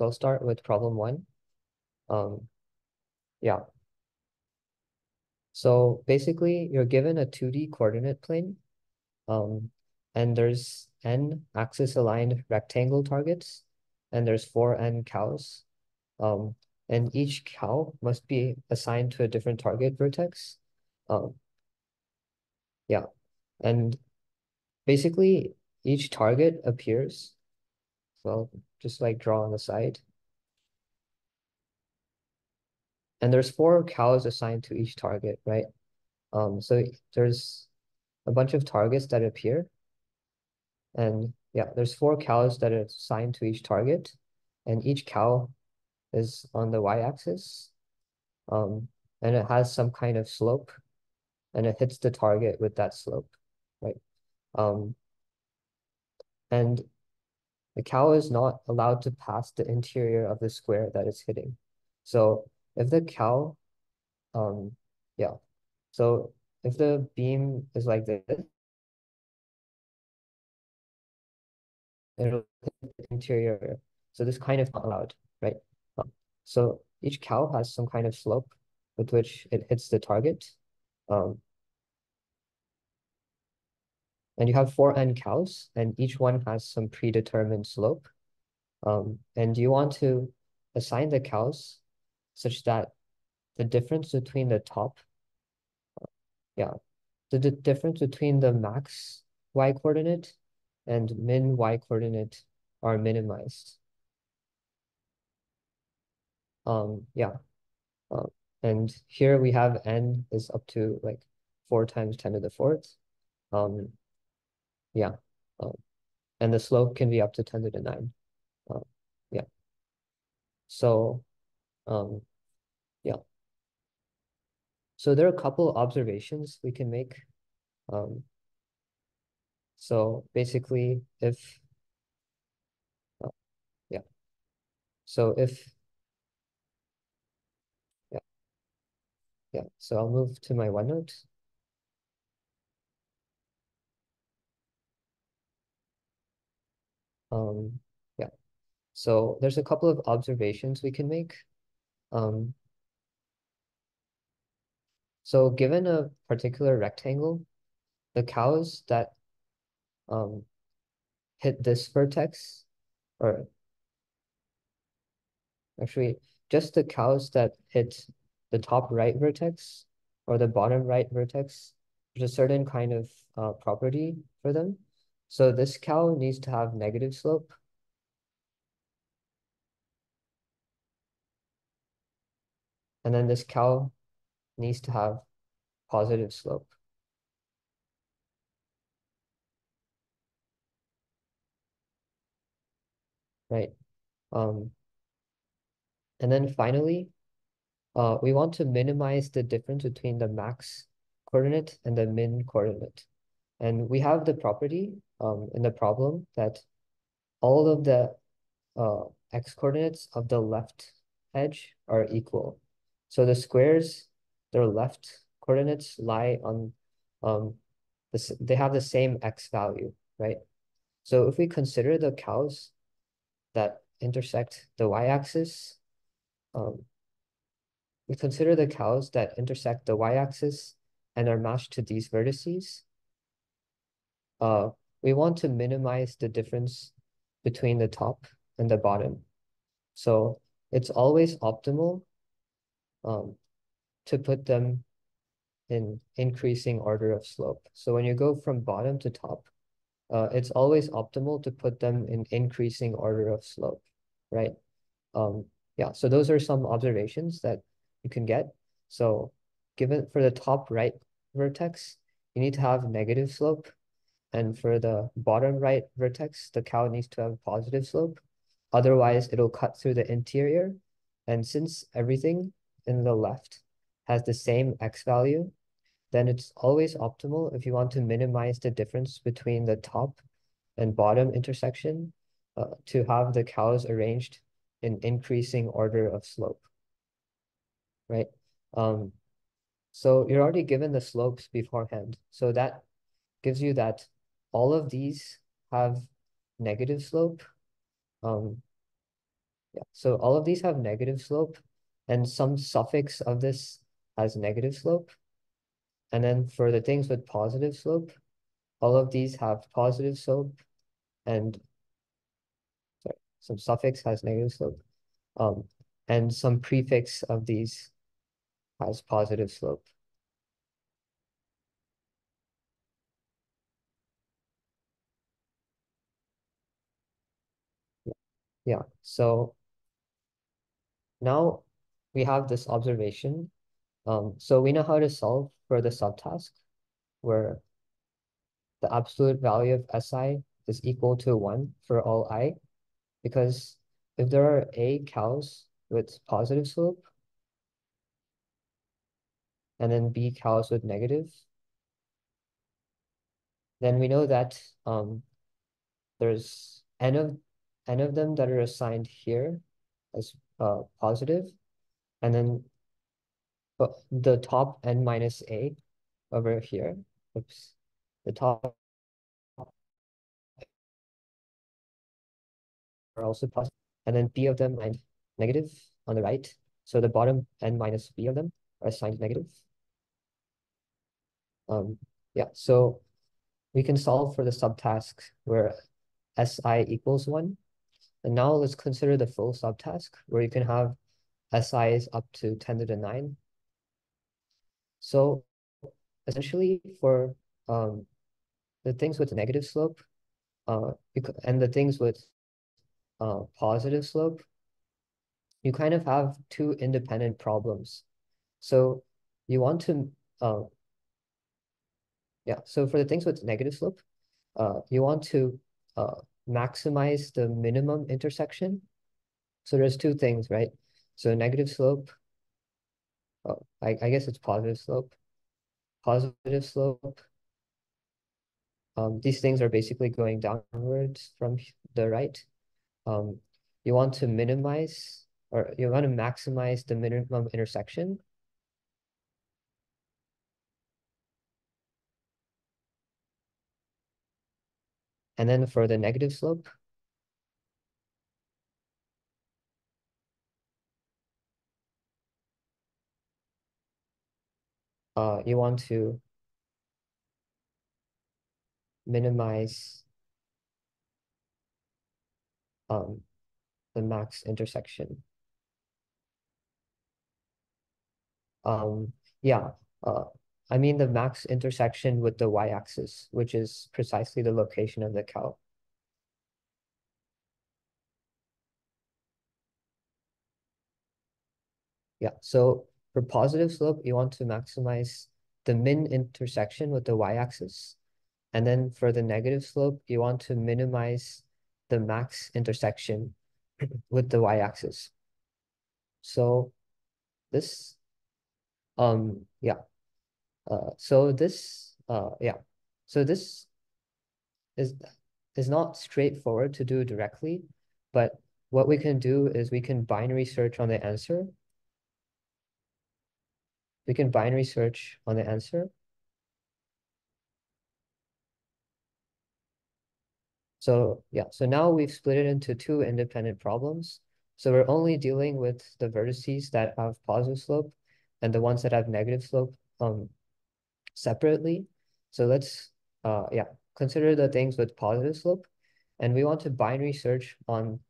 So I'll start with problem one. Um, yeah. So basically, you're given a 2D coordinate plane, um, and there's n axis-aligned rectangle targets, and there's four n cows. Um, and each cow must be assigned to a different target vertex. Um, yeah, and basically each target appears, well, just like draw on the side. And there's four cows assigned to each target, right? Um, so there's a bunch of targets that appear. And yeah, there's four cows that are assigned to each target. And each cow is on the y-axis. Um, and it has some kind of slope. And it hits the target with that slope, right? Um, and the cow is not allowed to pass the interior of the square that it's hitting. So if the cow, um, yeah, so if the beam is like this, it'll hit the interior. So this kind of not allowed, right? So each cow has some kind of slope with which it hits the target. Um, and you have four n cows, and each one has some predetermined slope. Um, and you want to assign the cows such that the difference between the top, yeah, the, the difference between the max y coordinate and min y coordinate are minimized. Um, yeah. Uh, and here we have n is up to like 4 times 10 to the fourth. Um, yeah. Um, and the slope can be up to 10 to the 9. Um, yeah. So, um, yeah. So there are a couple observations we can make. Um, so basically, if, uh, yeah. So if, yeah. Yeah, so I'll move to my OneNote. Um, yeah. So there's a couple of observations we can make. Um, so given a particular rectangle, the cows that um, hit this vertex, or actually just the cows that hit the top right vertex or the bottom right vertex, there's a certain kind of uh, property for them. So this cow needs to have negative slope. And then this cow needs to have positive slope. Right. Um, and then finally, uh, we want to minimize the difference between the max coordinate and the min coordinate. And we have the property um, in the problem that all of the uh, x coordinates of the left edge are equal. So the squares, their left coordinates lie on, um, this, they have the same x value, right? So if we consider the cows that intersect the y-axis, um, we consider the cows that intersect the y-axis and are matched to these vertices, uh, we want to minimize the difference between the top and the bottom. So it's always optimal um, to put them in increasing order of slope. So when you go from bottom to top, uh, it's always optimal to put them in increasing order of slope, right? Um, yeah, so those are some observations that you can get. So given for the top right vertex, you need to have negative slope and for the bottom right vertex, the cow needs to have a positive slope. Otherwise, it'll cut through the interior. And since everything in the left has the same x value, then it's always optimal if you want to minimize the difference between the top and bottom intersection uh, to have the cows arranged in increasing order of slope, right? Um, so you're already given the slopes beforehand. So that gives you that all of these have negative slope. Um, Yeah, so all of these have negative slope and some suffix of this has negative slope. And then for the things with positive slope, all of these have positive slope and sorry, some suffix has negative slope. Um, and some prefix of these has positive slope. Yeah, so now we have this observation. Um, so we know how to solve for the subtask where the absolute value of SI is equal to one for all I, because if there are A cows with positive slope, and then B cows with negative, then we know that um, there's n of n of them that are assigned here as uh, positive, and then uh, the top n minus a over here, oops, the top are also positive, and then b of them and negative on the right. So the bottom n minus b of them are assigned negative. Um, yeah, so we can solve for the subtask where SI equals one. And now let's consider the full subtask where you can have SIs up to 10 to the 9. So essentially for um, the things with negative slope uh, and the things with uh, positive slope, you kind of have two independent problems. So you want to, uh, yeah, so for the things with negative slope, uh, you want to uh, maximize the minimum intersection. So there's two things, right? So negative slope, oh, I, I guess it's positive slope. Positive slope. Um, these things are basically going downwards from the right. Um, you want to minimize or you want to maximize the minimum intersection. And then for the negative slope, uh, you want to minimize um, the max intersection. Um, yeah, uh, I mean the max intersection with the y-axis, which is precisely the location of the cow. Yeah, so for positive slope, you want to maximize the min intersection with the y-axis. And then for the negative slope, you want to minimize the max intersection with the y-axis. So this, um, yeah. Uh, so this, uh, yeah. So this is is not straightforward to do directly, but what we can do is we can binary search on the answer we can binary search on the answer. So yeah, so now we've split it into two independent problems. So we're only dealing with the vertices that have positive slope and the ones that have negative slope um separately. So let's uh yeah, consider the things with positive slope. And we want to binary search on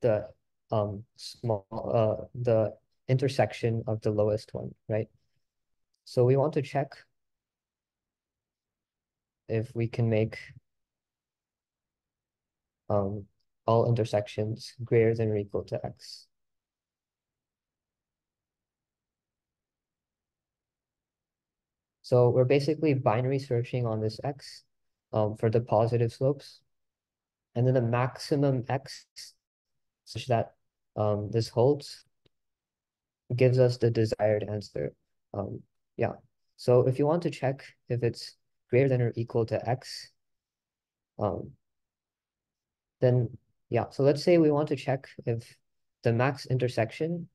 the um small uh the intersection of the lowest one, right? So we want to check if we can make um, all intersections greater than or equal to x. So we're basically binary searching on this x um, for the positive slopes. And then the maximum x such that um, this holds gives us the desired answer. Um, yeah. So if you want to check if it's greater than or equal to x, um, then yeah. So let's say we want to check if the max intersection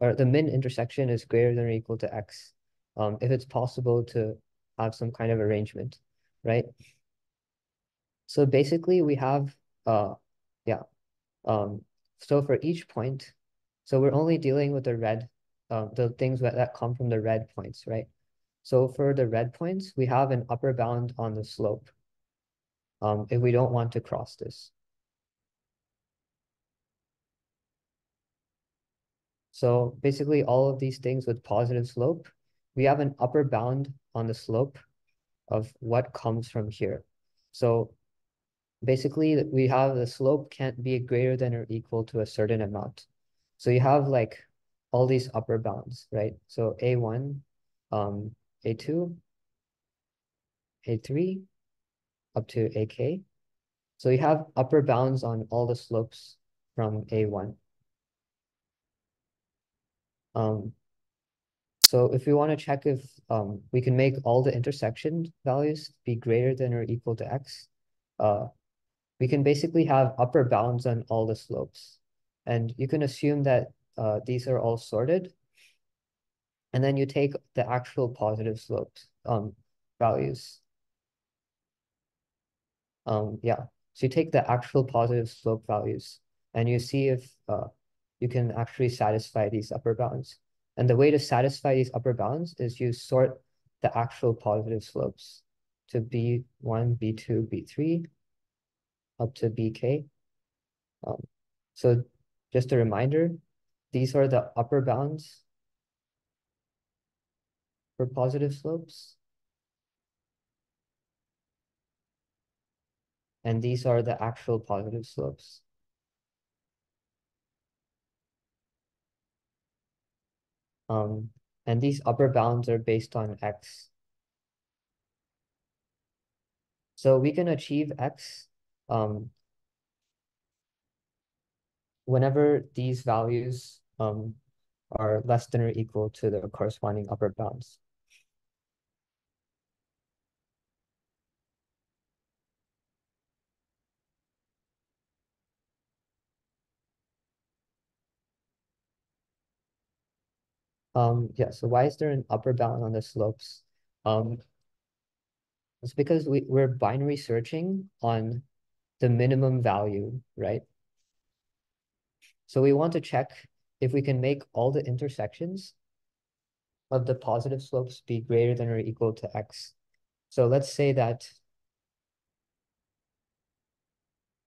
or the min intersection is greater than or equal to x. Um, if it's possible to have some kind of arrangement, right? So basically we have, uh, yeah, um, so for each point, so we're only dealing with the red, um, the things that, that come from the red points, right? So for the red points, we have an upper bound on the slope um, if we don't want to cross this. So basically all of these things with positive slope, we have an upper bound on the slope of what comes from here. So basically we have the slope can't be greater than or equal to a certain amount. So you have like all these upper bounds, right? So A1, um, A2, A3, up to AK. So you have upper bounds on all the slopes from A1. Um, so if we want to check if um, we can make all the intersection values be greater than or equal to x, uh, we can basically have upper bounds on all the slopes. And you can assume that uh, these are all sorted. And then you take the actual positive slopes um, values. Um, yeah, so you take the actual positive slope values and you see if uh, you can actually satisfy these upper bounds. And the way to satisfy these upper bounds is you sort the actual positive slopes to B1, B2, B3, up to BK. Um, so just a reminder, these are the upper bounds for positive slopes. And these are the actual positive slopes. Um, and these upper bounds are based on x. So we can achieve x um, whenever these values um, are less than or equal to the corresponding upper bounds. Um, yeah, so why is there an upper bound on the slopes? Um, it's because we, we're binary searching on the minimum value, right? So we want to check if we can make all the intersections of the positive slopes be greater than or equal to x. So let's say that,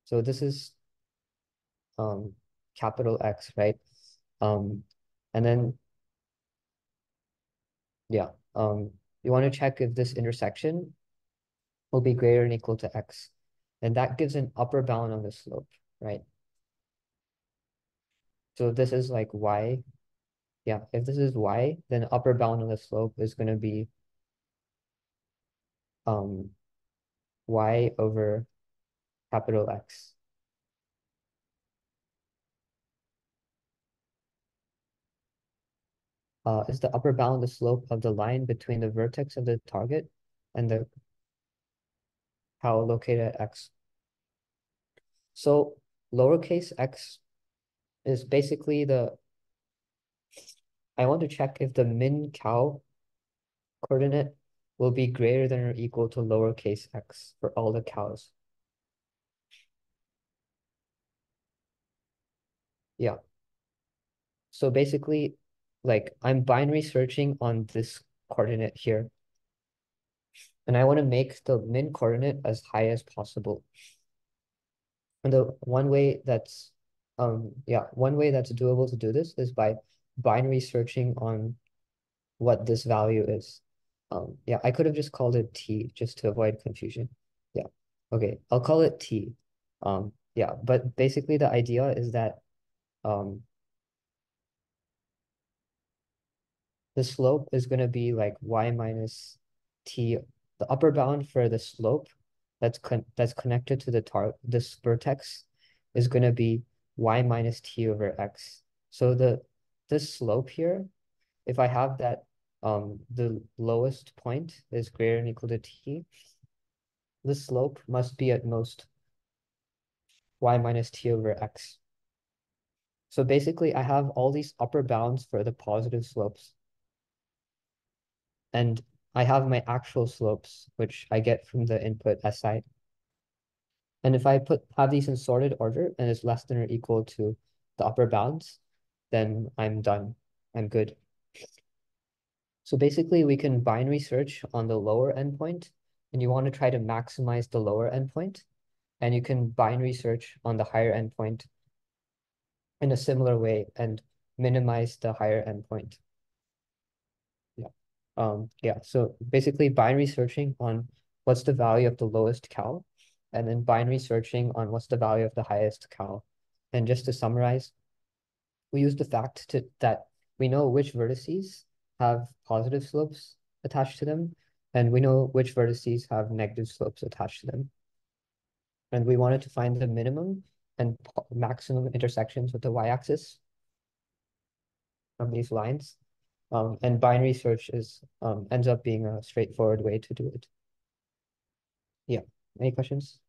so this is um, capital X, right? Um, and then, yeah, um, you want to check if this intersection will be greater than equal to x. And that gives an upper bound on the slope, right? So this is like y. Yeah, if this is y, then upper bound on the slope is going to be um, y over capital X. Uh, is the upper bound the slope of the line between the vertex of the target and the cow located at x. So lowercase x is basically the, I want to check if the min cow coordinate will be greater than or equal to lowercase x for all the cows. Yeah. So basically, like I'm binary searching on this coordinate here. And I want to make the min coordinate as high as possible. And the one way that's, um, yeah, one way that's doable to do this is by binary searching on what this value is. Um, yeah, I could have just called it T just to avoid confusion. Yeah, okay, I'll call it T. Um, yeah, but basically the idea is that um, the slope is going to be like y minus t the upper bound for the slope that's con that's connected to the tar this vertex is going to be y minus t over x. So the this slope here, if I have that um the lowest point is greater than equal to t, the slope must be at most y minus t over x. So basically I have all these upper bounds for the positive slopes. And I have my actual slopes, which I get from the input SI. And if I put have these in sorted order and it's less than or equal to the upper bounds, then I'm done. I'm good. So basically we can binary search on the lower endpoint and you want to try to maximize the lower endpoint and you can binary search on the higher endpoint in a similar way and minimize the higher endpoint. Um, yeah, so basically binary searching on what's the value of the lowest cal, and then binary searching on what's the value of the highest cal. And just to summarize, we use the fact to, that we know which vertices have positive slopes attached to them, and we know which vertices have negative slopes attached to them. And we wanted to find the minimum and maximum intersections with the y-axis from these lines. Um, and binary search is um, ends up being a straightforward way to do it. Yeah, any questions?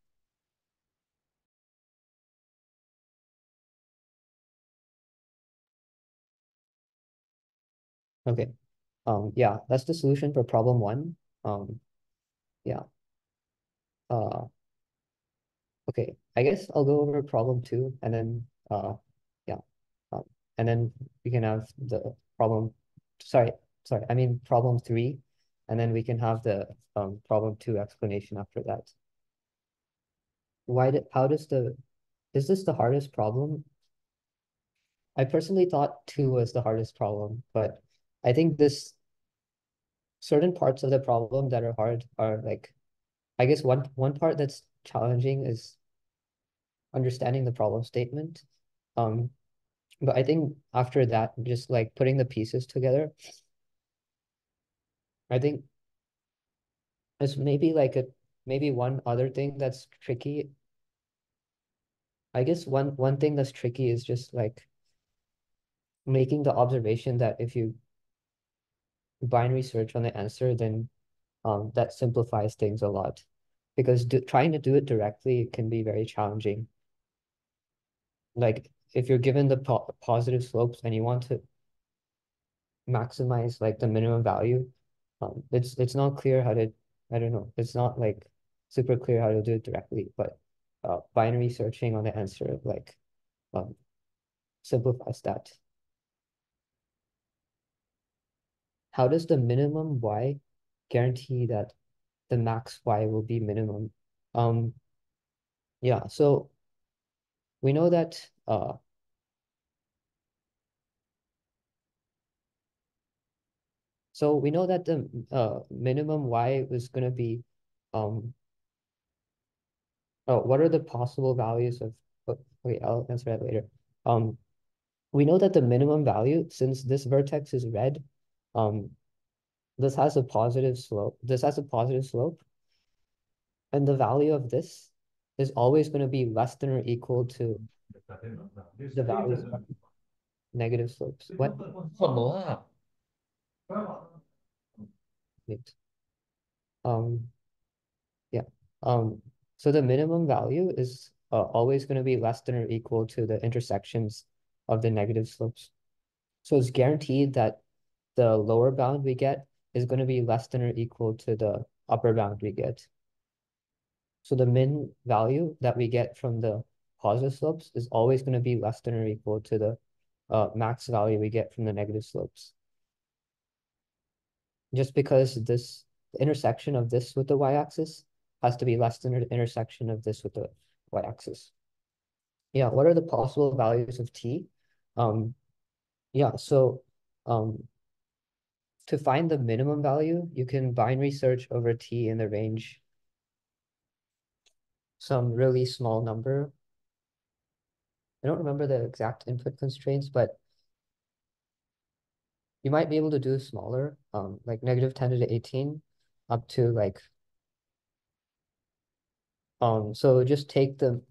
Okay. Um, yeah, that's the solution for problem one. Um, yeah. Uh, okay, I guess I'll go over problem two and then, uh, yeah. Um, and then we can have the problem, sorry, sorry, I mean problem three, and then we can have the um problem two explanation after that. Why did, how does the, is this the hardest problem? I personally thought two was the hardest problem, but I think this certain parts of the problem that are hard are like, I guess one one part that's challenging is understanding the problem statement. Um, but I think after that, just like putting the pieces together, I think it's maybe like a maybe one other thing that's tricky. I guess one one thing that's tricky is just like making the observation that if you binary search on the answer, then um, that simplifies things a lot. Because do, trying to do it directly can be very challenging. Like if you're given the po positive slopes and you want to maximize like the minimum value, um, it's it's not clear how to, I don't know, it's not like super clear how to do it directly, but uh, binary searching on the answer like um, simplifies that. how does the minimum y guarantee that the max y will be minimum? Um, yeah, so we know that uh, so we know that the uh, minimum y is going to be um, oh, what are the possible values of, oh, okay, I'll answer that later. Um, we know that the minimum value, since this vertex is red, um, this has a positive slope. This has a positive slope. And the value of this is always going to be less than or equal to the value of negative slopes. What? Wait. Um, yeah. Um, so the minimum value is uh, always going to be less than or equal to the intersections of the negative slopes. So it's guaranteed that the lower bound we get is going to be less than or equal to the upper bound we get. So the min value that we get from the positive slopes is always going to be less than or equal to the uh, max value we get from the negative slopes. Just because this the intersection of this with the y-axis has to be less than the intersection of this with the y-axis. Yeah, what are the possible values of t? Um, yeah, so um, to find the minimum value, you can binary search over t in the range some really small number. I don't remember the exact input constraints, but you might be able to do smaller, um, like negative 10 to the 18 up to like, um, so just take the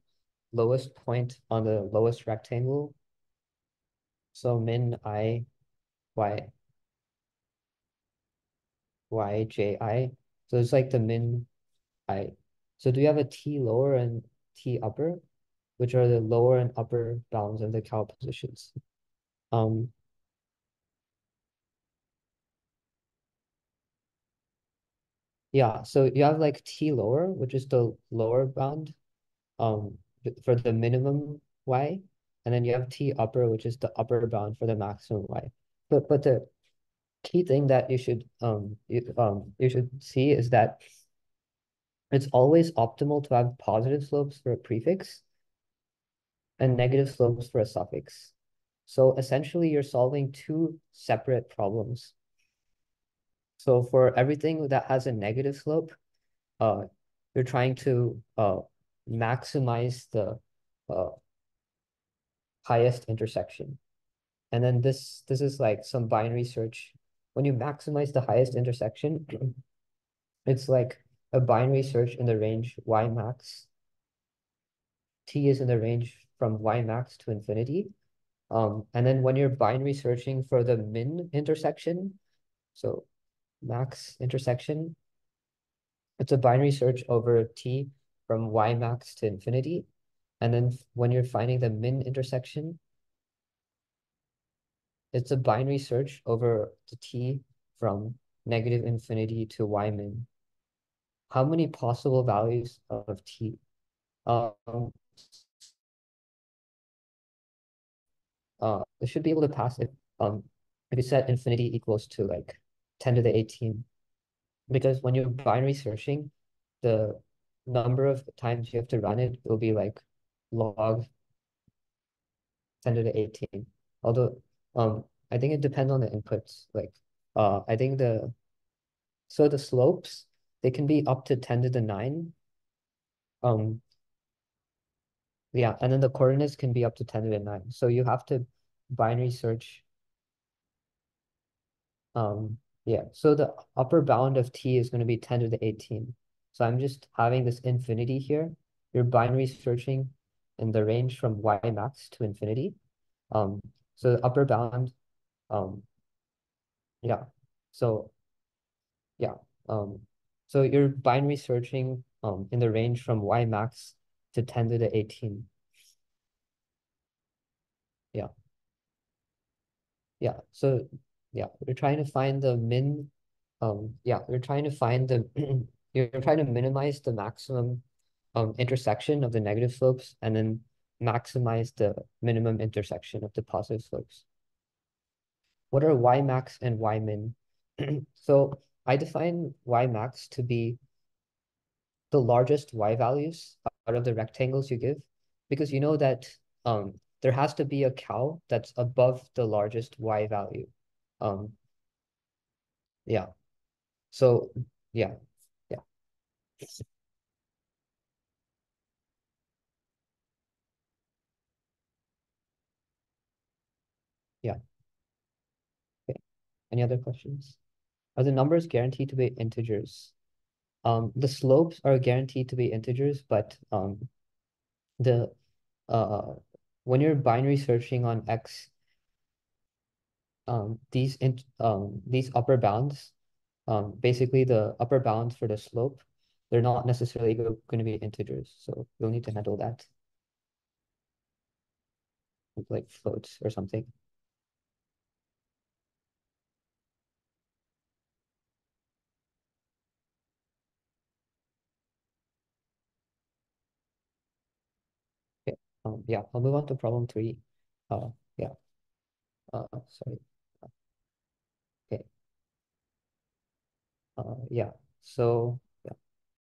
lowest point on the lowest rectangle. So min i y yji. So it's like the min i. So do you have a t lower and t upper, which are the lower and upper bounds of the cow positions? Um, yeah, so you have like t lower, which is the lower bound um, for the minimum y. and then you have t upper, which is the upper bound for the maximum y. But but the key thing that you should um you um you should see is that it's always optimal to have positive slopes for a prefix and negative slopes for a suffix. So essentially you're solving two separate problems. So for everything that has a negative slope, uh, you're trying to uh, maximize the uh, highest intersection. And then this this is like some binary search. When you maximize the highest intersection, it's like a binary search in the range y max. T is in the range from y max to infinity. Um, and then when you're binary searching for the min intersection, so max intersection, it's a binary search over T from y max to infinity. And then when you're finding the min intersection, it's a binary search over the T from negative infinity to y min. How many possible values of T? Um, uh, it should be able to pass it um, if you set infinity equals to like 10 to the 18. Because when you're binary searching, the number of times you have to run it will be like log 10 to the 18. Although um I think it depends on the inputs. Like uh I think the so the slopes they can be up to 10 to the 9. Um yeah, and then the coordinates can be up to 10 to the 9. So you have to binary search. Um yeah, so the upper bound of t is going to be 10 to the 18. So I'm just having this infinity here. You're binary searching in the range from y max to infinity. Um, so the upper bound, um, yeah. So yeah, um, so you're binary searching um in the range from y max to 10 to the 18. Yeah. Yeah. So yeah, we're trying to find the min. Um, yeah, we're trying to find the you're trying to minimize the maximum um intersection of the negative slopes and then maximize the minimum intersection of the positive slopes. What are y max and y min? so I define y max to be the largest y values out of the rectangles you give, because you know that um there has to be a cow that's above the largest y value. Um, yeah. So yeah, yeah. Yeah. Okay. Any other questions? Are the numbers guaranteed to be integers? Um, the slopes are guaranteed to be integers, but um, the uh, when you're binary searching on x, um, these in um these upper bounds, um, basically the upper bounds for the slope, they're not necessarily going to be integers, so you'll need to handle that, like floats or something. Yeah, I'll move on to problem three. Uh, yeah. Uh, sorry. Okay. Uh, yeah. So